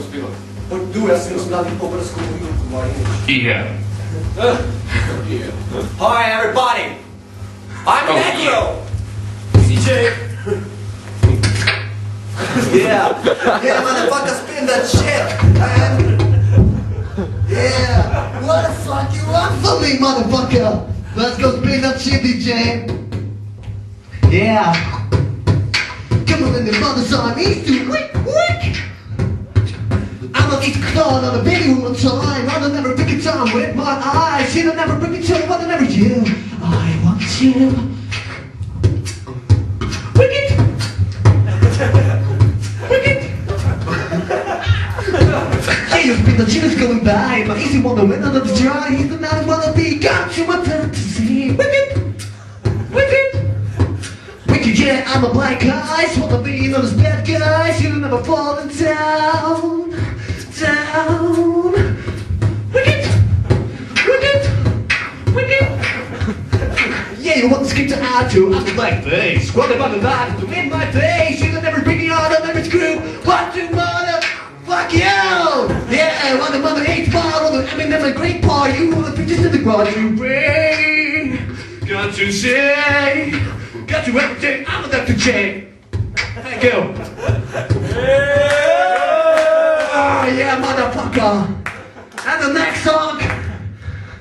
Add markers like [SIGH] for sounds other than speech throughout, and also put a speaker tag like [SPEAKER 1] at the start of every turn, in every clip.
[SPEAKER 1] to zpívat.
[SPEAKER 2] Jdu, já jsem zprávě obrskou výuku, Marinič.
[SPEAKER 3] Yeah.
[SPEAKER 2] Hi everybody! I'm
[SPEAKER 3] Oh,
[SPEAKER 2] Necro! CJ! [LAUGHS] yeah! Yeah, motherfucker, spin that shit! man! Yeah! What the fuck you want from me, motherfucker? Let's go spin that shit, DJ! Yeah! Come on in the mother's arm, east to quick, quick! One time. I'll never pick a time with my eyes. You'll never bring it to but never you. I want you. Wicked. Wicked. You've been the chills going by. My easy one to win the dry. He's the night wanna be. Got you a fantasy. Wicked. Wicked. Wicked, yeah, I'm a black eyes. Wanna be those bad guys. You'll never fall down. Down. Yeah, want to add to the black face. Squatted by the light to in my face. You'll never bring me on, I'll never screw. What to mother? Fuck you! Yeah, want the mother on the I mean, that's a great part. You want the pictures in the ground you bring. Got to say, got to everything. I'm a Dr. J. Thank you. Oh yeah, motherfucker. And the next song.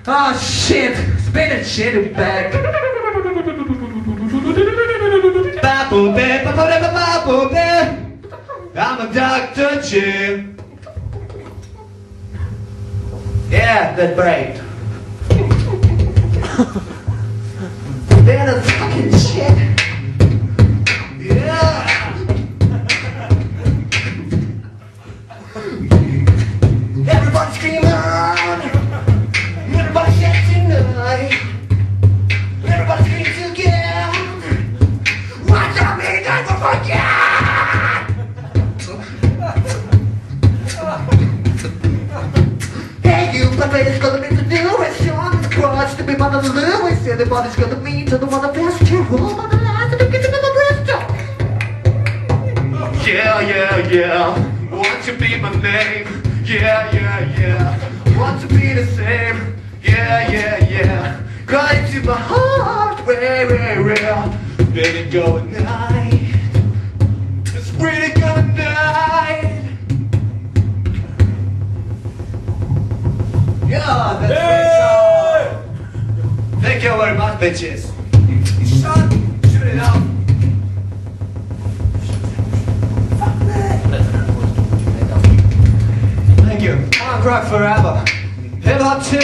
[SPEAKER 2] Oh shit. Spin it shit it back. I'm a Dr. J. Yeah, that brain. Man, that's fucking shit. Yeah. Everybody screaming Everybody shout tonight You, it's gonna be the newest Sean is crushed to be one of the Lewis Everybody's gonna meet to the one of the best. To roll on the last and get another Bristol Yeah, yeah, yeah. Want to be my name? Yeah, yeah, yeah. Want to be the same? Yeah, yeah, yeah. Got it to my heart. Way, way, way Baby, go at night. It's really going night Yeah, that's great. Thank you very much, bitches. Shut, shoot it out. Thank you. Punk rock forever. Hip hop too.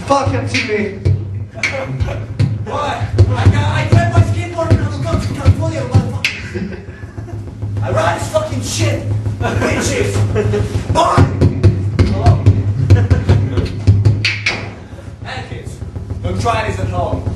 [SPEAKER 2] Fuck MTV.
[SPEAKER 4] What? I got, I grabbed my skateboard and I'm going to California, motherfucker. [LAUGHS] I ride this fucking shit. Bitches. Bye. Try this at home.